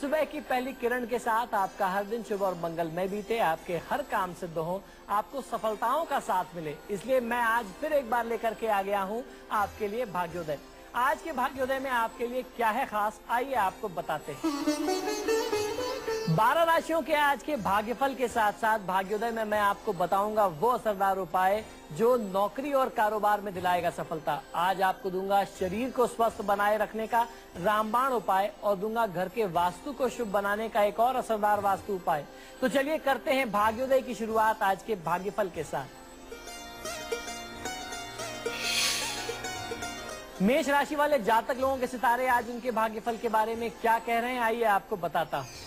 सुबह की पहली किरण के साथ आपका हर दिन शुभ और मंगलमय बीते, आपके हर काम सिद्ध हो, आपको सफलताओं का साथ मिले। इसलिए मैं आज फिर एक बार लेकर के आ गया हूँ आपके लिए भाग्योदय। आज के भाग्योदय में आपके लिए क्या है खास, आइए आपको बताते हैं। बारह राशियों के आज के भाग्यफल के साथ साथ भाग्योदय में मैं आपको बताऊँगा वो असरदार उपाय जो नौकरी और कारोबार में दिलाएगा सफलता। आज आपको दूँगा शरीर को स्वस्थ बनाए रखने का रामबाण उपाय और दूँगा घर के वास्तु को शुभ बनाने का एक और असरदार वास्तु उपाय। तो चलिए करते हैं भाग्योदय की शुरुआत आज के भाग्यफल के साथ। मेष राशि वाले जातक लोगों के सितारे आज उनके भाग्यफल के बारे में क्या कह रहे हैं, आइए आपको बताता हूँ।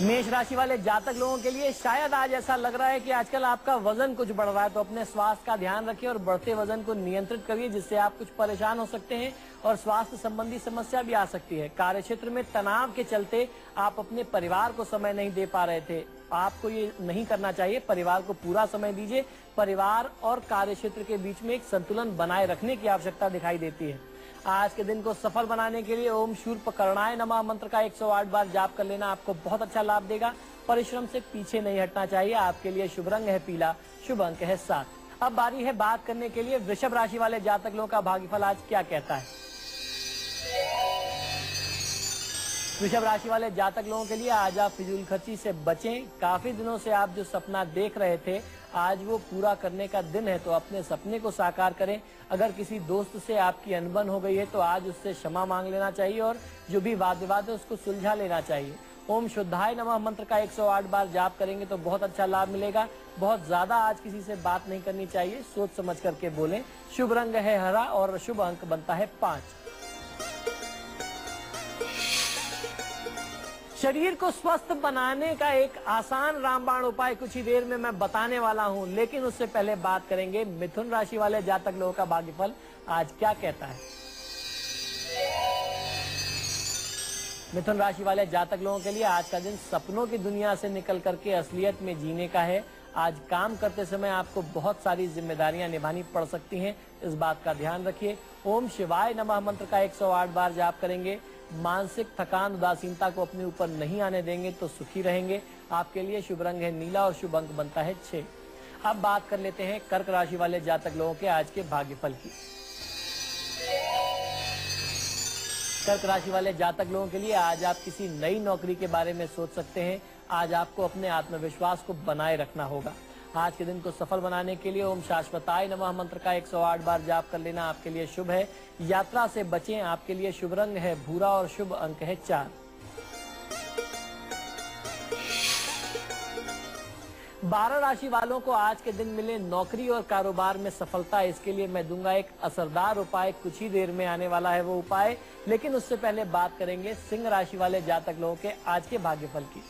मेष राशि वाले जातक लोगों के लिए शायद आज ऐसा लग रहा है कि आजकल आपका वज़न कुछ बढ़ रहा है तो अपने स्वास्थ्य का ध्यान रखिए और बढ़ते वज़न को नियंत्रित करिए, जिससे आप कुछ परेशान हो सकते हैं और स्वास्थ्य संबंधी समस्या भी आ सकती है। कार्य क्षेत्र में तनाव के चलते आप अपने परिवार को समय नहीं दे पा रहे थे। आपको ये नहीं करना चाहिए। परिवार को पूरा समय दीजिए। परिवार और कार्य क्षेत्र के बीच में एक संतुलन बनाए रखने की आवश्यकता दिखाई देती है। आज के दिन को सफल बनाने के लिए ओम शूर्प करणाय नमा मंत्र का 108 बार जाप कर लेना आपको बहुत अच्छा लाभ देगा। परिश्रम से पीछे नहीं हटना चाहिए। आपके लिए शुभ रंग है पीला, शुभ अंक है सात। अब बारी है बात करने के लिए वृषभ राशि वाले जातक लोगों का भाग्यफल आज क्या कहता है? वृषभ राशि वाले जातक लोगों के लिए आज आप फिजूल खर्ची से बचें। काफ़ी दिनों से आप जो सपना देख रहे थे आज वो पूरा करने का दिन है तो अपने सपने को साकार करें। अगर किसी दोस्त से आपकी अनबन हो गई है तो आज उससे क्षमा मांग लेना चाहिए और जो भी वाद विवाद है, उसको सुलझा लेना चाहिए। ओम शुद्धाय नमः मंत्र का 108 बार जाप करेंगे तो बहुत अच्छा लाभ मिलेगा। बहुत ज़्यादा आज किसी से बात नहीं करनी चाहिए, सोच समझ करके बोलें। शुभ रंग है हरा और शुभ अंक बनता है पाँच। शरीर को स्वस्थ बनाने का एक आसान रामबाण उपाय कुछ ही देर में मैं बताने वाला हूँ, लेकिन उससे पहले बात करेंगे मिथुन राशि वाले जातक लोगों का भाग्यफल। आज क्या कहता है? मिथुन राशि वाले जातक लोगों के लिए आज का दिन सपनों की दुनिया से निकल करके असलियत में जीने का है। आज काम करते समय आपको बहुत सारी जिम्मेदारियाँ निभानी पड़ सकती हैं, इस बात का ध्यान रखिए। ओम शिवाय नमः मंत्र का 108 बार जाप करेंगे। मानसिक थकान, उदासीनता को अपने ऊपर नहीं आने देंगे तो सुखी रहेंगे। आपके लिए शुभ रंग है नीला और शुभ अंक बनता है छह। अब बात कर लेते हैं कर्क राशि वाले जातक लोगों के आज के भाग्यफल की। कर्क राशि वाले जातक लोगों के लिए आज आप किसी नई नौकरी के बारे में सोच सकते हैं। आज आपको अपने आत्मविश्वास को बनाए रखना होगा। आज के दिन को सफल बनाने के लिए ओम शाश्वताय नमः मंत्र का 108 बार जाप कर लेना आपके लिए शुभ है। यात्रा से बचें, आपके लिए शुभ रंग है, भूरा और शुभ अंक है चार। बारह राशि वालों को आज के दिन मिले नौकरी और कारोबार में सफलता। इसके लिए मैं दूँगा एक असरदार उपाय। कुछ ही देर में आने वाला है वो उपाय। लेकिन उससे पहले बात करेंगे सिंह राशि वाले जातक लोगों के आज के भाग्यफल की।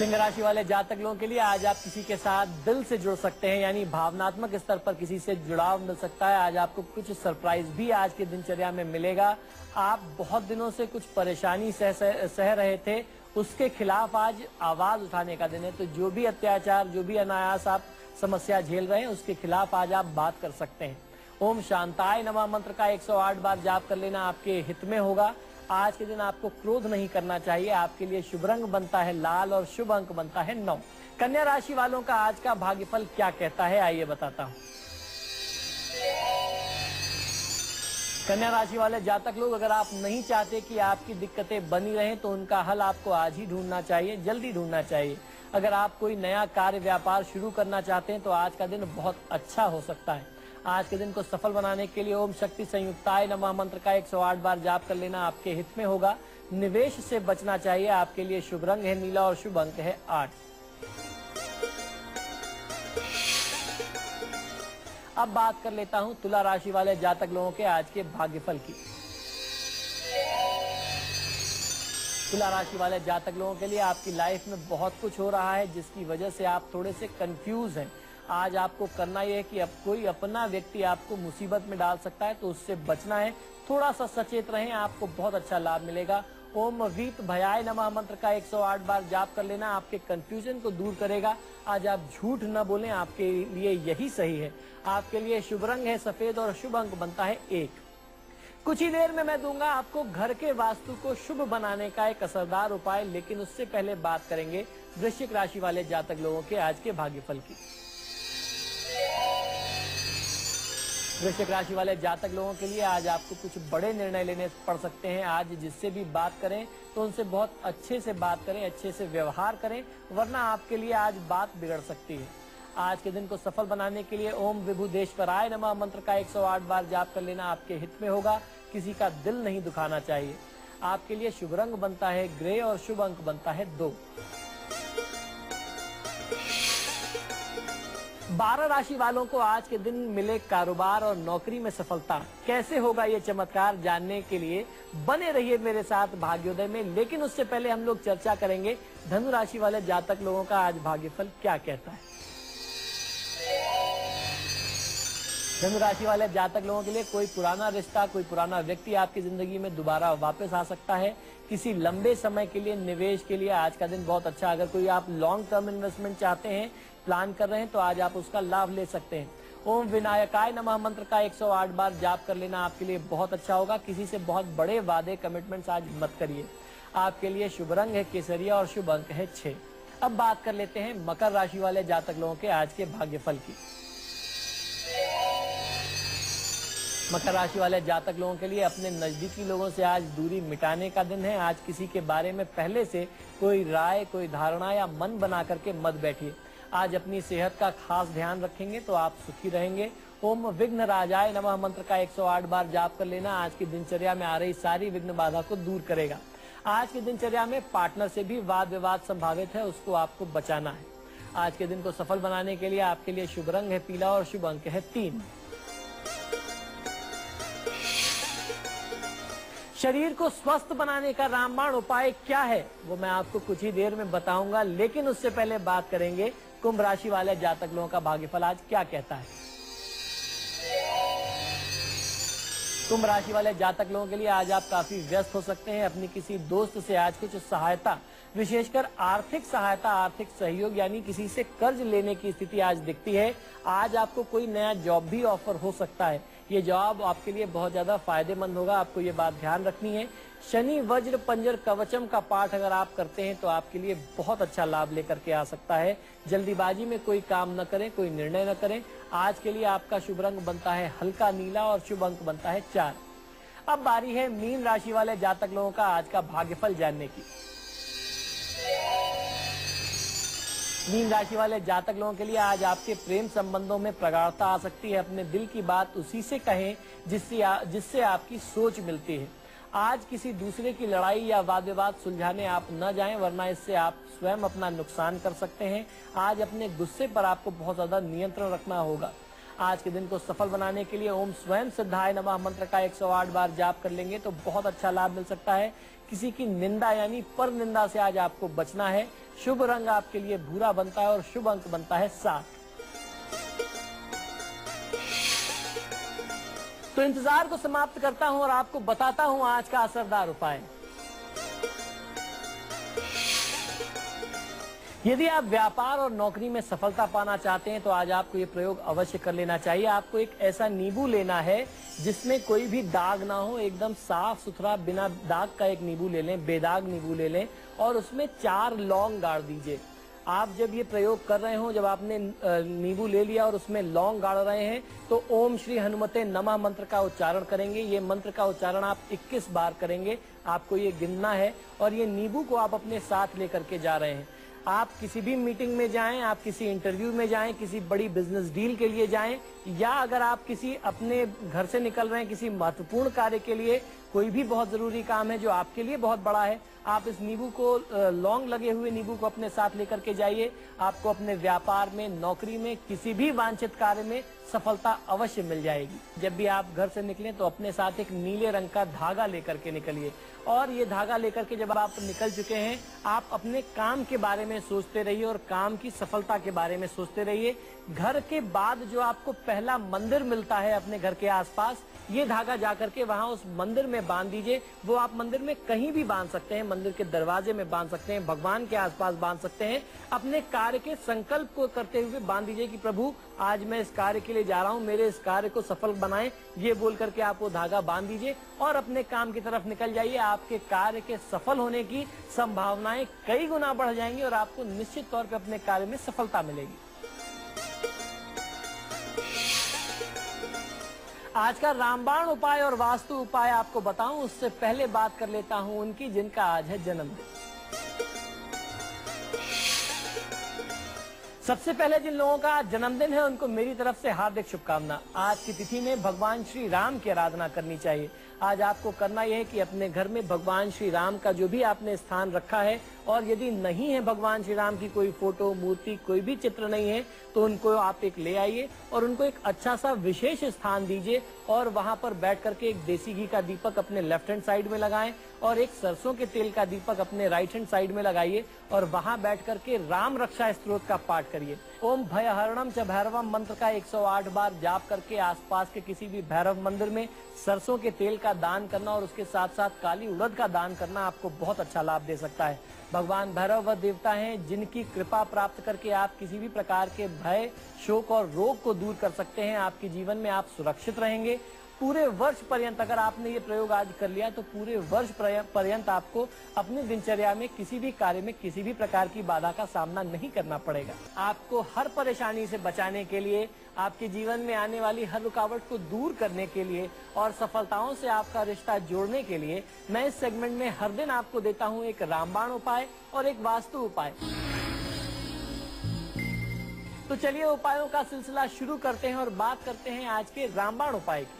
सिंह राशि वाले जातक लोगों के लिए आज आप किसी के साथ दिल से जुड़ सकते हैं यानी भावनात्मक स्तर पर किसी से जुड़ाव मिल सकता है। आज आपको कुछ सरप्राइज़ भी आज की दिनचर्या में मिलेगा। आप बहुत दिनों से कुछ परेशानी सह, सह, रहे थे उसके खिलाफ आज आवाज़ उठाने का दिन है। तो जो भी अत्याचार जो भी अनायास आप समस्या झेल रहे हैं उसके खिलाफ आज आप बात कर सकते हैं। ओम शांताय नमा मंत्र का 108 बार जाप कर लेना आपके हित में होगा। आज के दिन आपको क्रोध नहीं करना चाहिए, आपके लिए शुभ रंग बनता है, लाल और शुभ अंक बनता है नौ। कन्या राशि वालों का आज का भाग्यफल क्या कहता है, आइए बताता हूँ। कन्या राशि वाले जातक लोग, अगर आप नहीं चाहते कि आपकी दिक्कतें बनी रहें तो उनका हल आपको आज ही ढूंढना चाहिए, जल्दी ढूंढना चाहिए। अगर आप कोई नया कार्य, व्यापार शुरू करना चाहते हैं तो आज का दिन बहुत अच्छा हो सकता है। आज के दिन को सफल बनाने के लिए ओम शक्ति संयुक्ताय नमः मंत्र का 108 बार जाप कर लेना आपके हित में होगा। निवेश से बचना चाहिए, आपके लिए शुभ रंग है नीला और शुभ अंक है आठ। अब बात कर लेता हूँ तुला राशि वाले जातक लोगों के आज के भाग्यफल की। तुला राशि वाले जातक लोगों के लिए आपकी लाइफ में बहुत कुछ हो रहा है, जिसकी वजह से आप थोड़े से कंफ्यूज हैं। आज आपको करना यह है कि अब कोई अपना व्यक्ति आपको मुसीबत में डाल सकता है तो उससे बचना है। थोड़ा सा सचेत रहें, आपको बहुत अच्छा लाभ मिलेगा। ओम वीत भयाय नमः मंत्र का 108 बार जाप कर लेना, आपके कंफ्यूजन को दूर करेगा। आज आप झूठ न बोलें, आपके लिए यही सही है। आपके लिए शुभ रंग है सफ़ेद और शुभ अंक बनता है एक। कुछ ही देर में मैं दूँगा आपको घर के वास्तु को शुभ बनाने का एक असरदार उपाय, लेकिन उससे पहले बात करेंगे वृश्चिक राशि वाले जातक लोगों के आज के भाग्यफल की। वृश्चिक राशि वाले जातक लोगों के लिए आज आपको कुछ बड़े निर्णय लेने पड़ सकते हैं। आज जिससे भी बात करें तो उनसे बहुत अच्छे से बात करें, अच्छे से व्यवहार करें, वरना आपके लिए आज बात बिगड़ सकती है। आज के दिन को सफल बनाने के लिए ओम विभु देशपराय नमः मंत्र का 108 बार जाप कर लेना आपके हित में होगा। किसी का दिल नहीं दुखाना चाहिए। आपके लिए शुभ रंग बनता है, ग्रे और शुभ अंक बनता है दो। बारह राशि वालों को आज के दिन मिले कारोबार और नौकरी में सफलता। कैसे होगा ये चमत्कार जानने के लिए बने रहिए मेरे साथ भाग्योदय में। लेकिन उससे पहले हम लोग चर्चा करेंगे धनु राशि वाले जातक लोगों का आज भाग्यफल क्या कहता है। धनु राशि वाले जातक लोगों के लिए कोई पुराना रिश्ता, कोई पुराना व्यक्ति आपकी ज़िंदगी में दोबारा वापस आ सकता है। किसी लंबे समय के लिए, निवेश के लिए आज का दिन बहुत अच्छा। अगर कोई आप लॉन्ग टर्म इन्वेस्टमेंट चाहते हैं प्लान कर रहे हैं तो आज आप उसका लाभ ले सकते हैं। ओम विनायकाय नमः, मंत्र का 108 बार जाप कर लेना आपके लिए बहुत अच्छा होगा। किसी से बहुत बड़े वादे कमिटमेंट्स आज मत करिए। आपके लिए शुभ रंग है केसरिया और शुभ अंक है छह। अब बात कर लेते हैं मकर राशि वाले जातक लोगों के आज के भाग्यफल की। मकर राशि वाले जातक लोगों के लिए अपने नजदीकी लोगों से आज दूरी मिटाने का दिन है। आज किसी के बारे में पहले से कोई राय, कोई धारणा या मन बना करके मत बैठिए। आज अपनी सेहत का खास ध्यान रखेंगे तो आप सुखी रहेंगे। ओम विघ्न राजाय नमः। मंत्र का 108 बार जाप कर लेना। आज की दिनचर्या में आ रही सारी विघ्न बाधा को दूर करेगा। आज की दिनचर्या में पार्टनर से भी वाद विवाद संभावित है, उसको आपको बचाना है। आज के दिन को सफल बनाने के लिए आपके लिए शुभ रंग है पीला और शुभ अंक है तीन। शरीर को स्वस्थ बनाने का रामबाण उपाय क्या है, वो मैं आपको कुछ ही देर में बताऊँगा, लेकिन उससे पहले बात करेंगे कुंभ राशि वाले जातक लोगों का भाग्यफल आज क्या कहता है? कुंभ राशि वाले जातक लोगों के लिए आज आप काफ़ी व्यस्त हो सकते हैं। अपनी किसी दोस्त से आज कुछ सहायता, विशेषकर आर्थिक सहायता, आर्थिक सहयोग यानी किसी से कर्ज लेने की स्थिति आज दिखती है। आज आपको कोई नया जॉब भी ऑफ़र हो सकता है। ये जॉब आपके लिए बहुत ज़्यादा फ़ायदेमंद होगा। आपको ये बात ध्यान रखनी है। शनि, वज्र, पंजर, कवचम का पाठ अगर आप करते हैं तो आपके लिए बहुत अच्छा लाभ लेकर के आ सकता है। जल्दीबाजी में कोई काम न करें, कोई निर्णय न करें। आज के लिए आपका शुभ रंग बनता है हल्का नीला और शुभ अंक बनता है चार। अब बारी है मीन राशि वाले जातक लोगों का आज का भाग्यफल जानने की। मीन राशि वाले जातक लोगों के लिए आज आपके प्रेम संबंधों में प्रगाढ़ता आ सकती है। अपने दिल की बात उसी से कहें जिससे जिससे आपकी सोच मिलती है। आज किसी दूसरे की लड़ाई या वाद विवाद सुलझाने आप न जाएँ, वरना इससे आप स्वयं अपना नुकसान कर सकते हैं। आज अपने गुस्से पर आपको बहुत ज़्यादा नियंत्रण रखना होगा। आज के दिन को सफल बनाने के लिए ओम स्वयं सिद्धाय नमः मंत्र का 108 बार जाप कर लेंगे तो बहुत अच्छा लाभ मिल सकता है। किसी की निंदा यानी पर निंदा से आज आपको बचना है। शुभ रंग आपके लिए भूरा बनता है और शुभ अंक बनता है सात। तो इंतज़ार को समाप्त करता हूँ और आपको बताता हूँ आज का असरदार उपाय। यदि आप व्यापार और नौकरी में सफलता पाना चाहते हैं तो आज आपको ये प्रयोग अवश्य कर लेना चाहिए। आपको एक ऐसा नींबू लेना है, जिसमें कोई भी दाग ना हो, एकदम साफ़ सुथरा, बिना दाग का एक नींबू ले लें, बेदाग नींबू ले लें, और उसमें चार लौंग गाड़ दीजिए। आप जब ये प्रयोग कर रहे हो, जब आपने नींबू ले लिया और उसमें लौंग गाड़ रहे हैं तो ओम श्री हनुमते नमः मंत्र का उच्चारण करेंगे। ये मंत्र का उच्चारण आप 21 बार करेंगे। आपको ये गिनना है और ये नींबू को आप अपने साथ लेकर के जा रहे हैं। आप किसी भी मीटिंग में जाएँ, आप किसी इंटरव्यू में जाएँ, किसी बड़ी बिज़नेस डील के लिए जाएँ, या अगर आप किसी अपने घर से निकल रहे हैं, किसी महत्वपूर्ण कार्य के लिए कोई भी बहुत ज़रूरी काम है जो आपके लिए बहुत बड़ा है, आप इस नींबू को लॉन्ग लगे हुए नींबू को अपने साथ लेकर के जाइए। आपको अपने व्यापार में, नौकरी में, किसी भी वांछित कार्य में सफलता अवश्य मिल जाएगी। जब भी आप घर से निकलें तो अपने साथ एक नीले रंग का धागा लेकर के निकलिए। और ये धागा लेकर के जब आप निकल चुके हैं, आप अपने काम के बारे में सोचते रहिए और काम की सफलता के बारे में सोचते रहिए। घर के बाद जो आपको पहला मंदिर मिलता है अपने घर के आसपास, ये धागा जाकर के वहाँ उस मंदिर में में बाँध दीजिए। वो आप मंदिर में कहीं भी बाँध सकते हैं, मंदिर के दरवाजे में बाँध सकते हैं, भगवान के आसपास बाँध सकते हैं। अपने कार्य के संकल्प को करते हुए बाँध दीजिए कि प्रभु, आज मैं इस कार्य के लिए जा रहा हूँ, मेरे इस कार्य को सफल बनाए, ये बोल करके आप वो धागा बाँध दीजिए और अपने काम की तरफ़ निकल जाइए। आपके कार्य के सफल होने की संभावनाएँ कई गुना बढ़ जाएँगी और आपको निश्चित तौर पर अपने कार्य में सफलता मिलेगी। आज का रामबाण उपाय और वास्तु उपाय आपको बताऊँ, उससे पहले बात कर लेता हूँ उनकी, जिनका आज है जन्मदिन। सबसे पहले जिन लोगों का जन्मदिन है, उनको मेरी तरफ़ से हार्दिक शुभकामना। आज की तिथि में भगवान श्री राम की आराधना करनी चाहिए। आज आपको करना यह है कि अपने घर में भगवान श्री राम का जो भी आपने स्थान रखा है, और यदि नहीं है भगवान श्री राम की कोई फ़ोटो, मूर्ति, कोई भी चित्र नहीं है तो उनको आप एक ले आइए और उनको एक अच्छा सा विशेष स्थान दीजिए और वहाँ पर बैठ करके एक देसी घी का दीपक अपने लेफ़्ट हैंड साइड में लगाएँ और एक सरसों के तेल का दीपक अपने राइट हैंड साइड में लगाइए और वहाँ बैठ करके राम रक्षा स्त्रोत का करिए। ओम भय हरणम च भैरवम मंत्र का 108 बार जाप करके आसपास के किसी भी भैरव मंदिर में सरसों के तेल का दान करना और उसके साथ साथ काली उड़द का दान करना आपको बहुत अच्छा लाभ दे सकता है। भगवान भैरव वह देवता हैं, जिनकी कृपा प्राप्त करके आप किसी भी प्रकार के भय, शोक और रोग को दूर कर सकते हैं। आपके जीवन में आप सुरक्षित रहेंगे। पूरे वर्ष पर्यंत अगर आपने ये प्रयोग आज कर लिया तो पूरे वर्ष पर्यंत आपको अपनी दिनचर्या में किसी भी कार्य में किसी भी प्रकार की बाधा का सामना नहीं करना पड़ेगा। आपको हर परेशानी से बचाने के लिए, आपके जीवन में आने वाली हर रुकावट को दूर करने के लिए और सफलताओं से आपका रिश्ता जोड़ने के लिए, मैं इस सेगमेंट में हर दिन आपको देता हूँ एक रामबाण उपाय और एक वास्तु उपाय। तो चलिए उपायों का सिलसिला शुरू करते हैं और बात करते हैं आज के रामबाण उपाय की।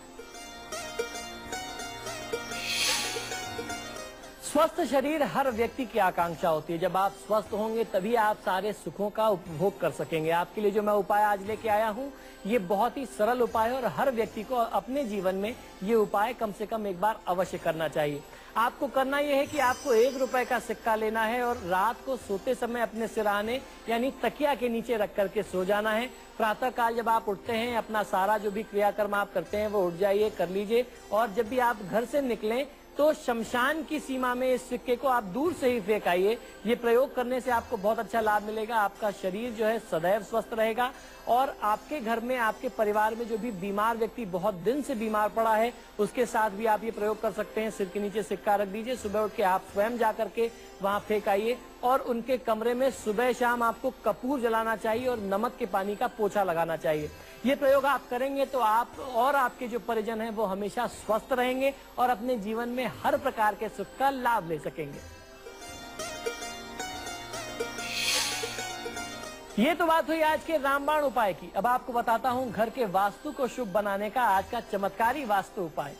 स्वस्थ शरीर हर व्यक्ति की आकांक्षा होती है। जब आप स्वस्थ होंगे, तभी आप सारे सुखों का उपभोग कर सकेंगे। आपके लिए जो मैं उपाय आज लेके आया हूँ, ये बहुत ही सरल उपाय है और हर व्यक्ति को अपने जीवन में ये उपाय कम से कम एक बार अवश्य करना चाहिए। आपको करना यह है कि आपको एक रुपए का सिक्का लेना है और रात को सोते समय अपने सिराने, यानी तकिया के नीचे रख करके सो जाना है। प्रातः काल जब आप उठते हैं, अपना सारा जो भी क्रियाक्रम आप करते हैं, वो उठ जाइए, कर लीजिए। और जब भी आप घर से निकलें तो शमशान की सीमा में इस सिक्के को आप दूर से ही फेंकाइए। ये प्रयोग करने से आपको बहुत अच्छा लाभ मिलेगा। आपका शरीर जो है सदैव स्वस्थ रहेगा और आपके घर में, आपके परिवार में जो भी बीमार व्यक्ति बहुत दिन से बीमार पड़ा है, उसके साथ भी आप ये प्रयोग कर सकते हैं। सिर के नीचे सिक्का रख दीजिए। सुबह उठ के आप स्वयं जाकर करके वहाँ फेंक आइए और उनके कमरे में सुबह शाम आपको कपूर जलाना चाहिए और नमक के पानी का पोछा लगाना चाहिए। ये प्रयोग आप करेंगे तो आप और आपके जो परिजन हैं वो हमेशा स्वस्थ रहेंगे और अपने जीवन में हर प्रकार के सुख का लाभ ले सकेंगे। ये तो बात हुई आज के रामबाण उपाय की। अब आपको बताता हूँ घर के वास्तु को शुभ बनाने का आज का चमत्कारी वास्तु उपाय।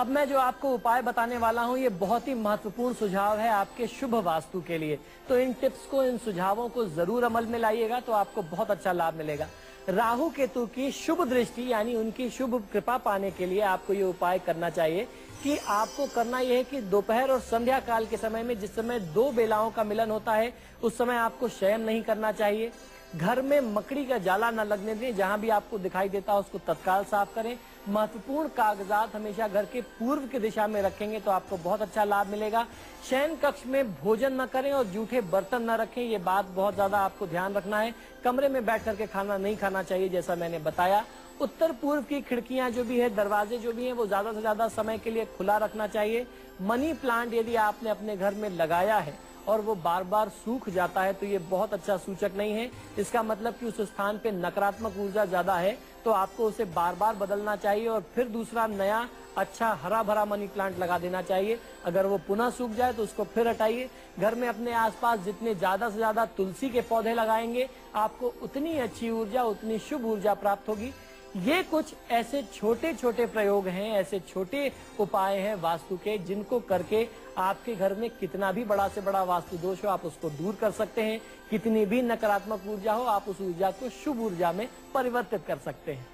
अब मैं जो आपको उपाय बताने वाला हूँ, ये बहुत ही महत्वपूर्ण सुझाव है आपके शुभ वास्तु के लिए। तो इन टिप्स को, इन सुझावों को ज़रूर अमल में लाइएगा तो आपको बहुत अच्छा लाभ मिलेगा। राहु केतु की शुभ दृष्टि, यानी उनकी शुभ कृपा पाने के लिए आपको ये उपाय करना चाहिए कि आपको करना यह है कि दोपहर और संध्या काल के समय में जिस समय दो बेलाओं का मिलन होता है, उस समय आपको शयन नहीं करना चाहिए। घर में मकड़ी का जाला न लगने दें, जहाँ भी आपको दिखाई देता है, उसको तत्काल साफ़ करें। महत्वपूर्ण कागजात हमेशा घर के पूर्व की दिशा में रखेंगे तो आपको बहुत अच्छा लाभ मिलेगा। शयन कक्ष में भोजन न करें और जूठे बर्तन न रखें, ये बात बहुत ज़्यादा आपको ध्यान रखना है। कमरे में बैठ करके खाना नहीं खाना चाहिए, जैसा मैंने बताया। उत्तर पूर्व की खिड़कियाँ जो भी है, दरवाजे जो भी है, वो ज़्यादा से ज़्यादा समय के लिए खुला रखना चाहिए। मनी प्लांट यदि आपने अपने घर में लगाया है और वो बार बार सूख जाता है तो ये बहुत अच्छा सूचक नहीं है। इसका मतलब कि उस स्थान पे नकारात्मक ऊर्जा ज़्यादा है। तो आपको उसे बार बार बदलना चाहिए और फिर दूसरा नया अच्छा हरा भरा मनी प्लांट लगा देना चाहिए। अगर वो पुनः सूख जाए तो उसको फिर हटाइए। घर में अपने आसपास जितने ज़्यादा से ज़्यादा तुलसी के पौधे लगाएँगे, आपको उतनी अच्छी ऊर्जा, उतनी शुभ ऊर्जा प्राप्त होगी। ये कुछ ऐसे छोटे छोटे प्रयोग हैं, ऐसे छोटे उपाय हैं वास्तु के, जिनको करके आपके घर में कितना भी बड़ा से बड़ा वास्तु दोष हो, आप उसको दूर कर सकते हैं। कितनी भी नकारात्मक ऊर्जा हो, आप उस ऊर्जा को शुभ ऊर्जा में परिवर्तित कर सकते हैं।